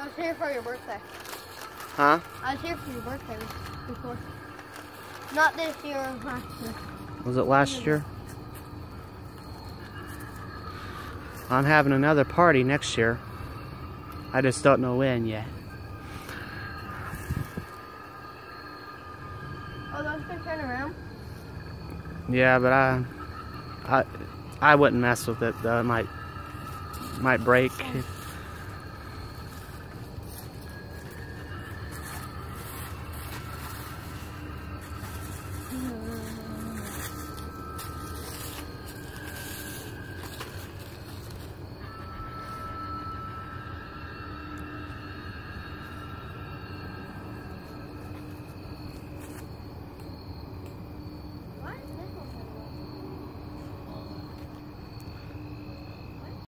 I was here for your birthday. Huh? I was here for your birthday before. Not this year, last year. Was it last year? I'm having another party next year. I just don't know when yet. Oh, those can turn around? Yeah, but I, I, I wouldn't mess with it. Though. It might, might break. Mm-hmm.